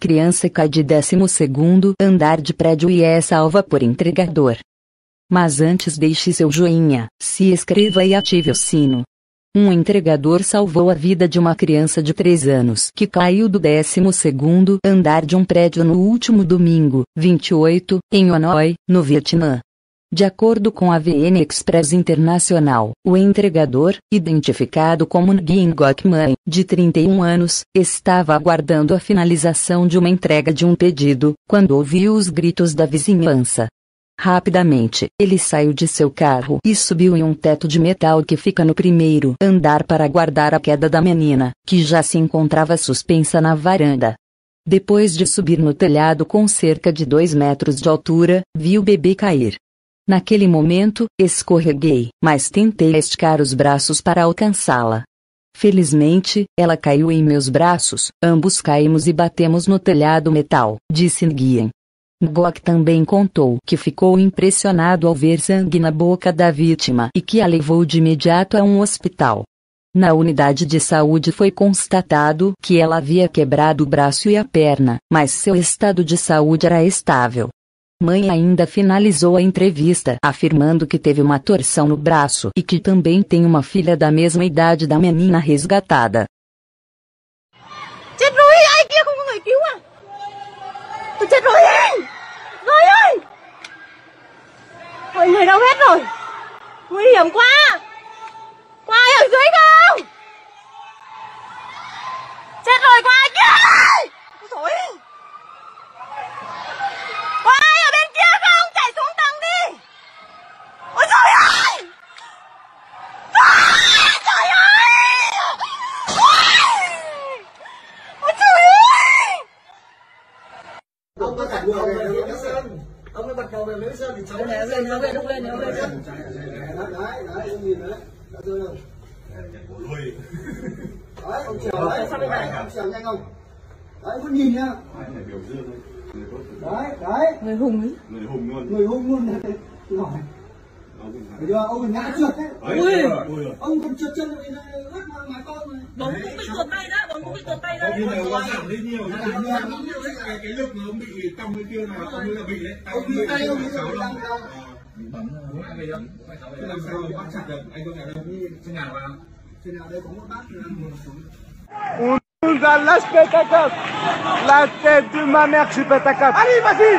Criança cai de 12º andar de prédio e é salva por entregador. Mas antes deixe seu joinha, se inscreva e ative o sino. Um entregador salvou a vida de uma criança de 3 anos que caiu do 12º andar de um prédio no último domingo, 28, em Hanoi, no Vietnã. De acordo com a VN Express Internacional, o entregador, identificado como Nguyen Ngoc Man, de 31 anos, estava aguardando a finalização de uma entrega de um pedido, quando ouviu os gritos da vizinhança. Rapidamente, ele saiu de seu carro e subiu em um teto de metal que fica no primeiro andar para aguardar a queda da menina, que já se encontrava suspensa na varanda. Depois de subir no telhado com cerca de 2 metros de altura, viu o bebê cair. Naquele momento, escorreguei, mas tentei esticar os braços para alcançá-la. Felizmente, ela caiu em meus braços, ambos caímos e batemos no telhado metal, disse Nguyen. Ngok também contou que ficou impressionado ao ver sangue na boca da vítima e que a levou de imediato a um hospital. Na unidade de saúde foi constatado que ela havia quebrado o braço e a perna, mas seu estado de saúde era estável. Mãe ainda finalizou a entrevista afirmando que teve uma torção no braço e que também tem uma filha da mesma idade da menina resgatada. Người hết rồi? Nguy hiểm quá! Ông có bật cầu về phía sơn ông có bật cầu về phía sơn thì cháu Nếu lên, nếu lên, nếu lên, nếu lên. đấy đấy ông nhìn đấy đã rơi không đấy ông chèo đấy ông trèo nhanh không đấy ông cứ nhìn nhá đấy đấy Người hùng ấy. người hùng luôn người hùng luôn này giỏi chưa ông phải ngã trượt đấy Ui. ông còn trượt chân thì ướt mà con này Bóng cũng bị tuột tay ra, bóng cũng bị tuột tay ra. nhưng mà quan trọng đấy nhiều cái cái cái lực mà ông bị cong cái kia này ông là bị đấy tay ông ông bị bị tay ông bị sáu đau đâu đau Thế làm sao mà bắt chặt được anh có nhà đâu trên nhà vào trên nào đây có một bác On a la spectacle. La tête de ma mère, spectacle. Allez, vas-y.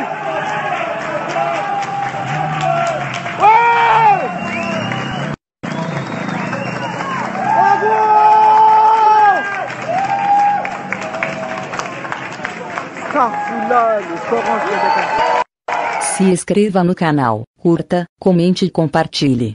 Se inscreva no canal, curta, comente e compartilhe.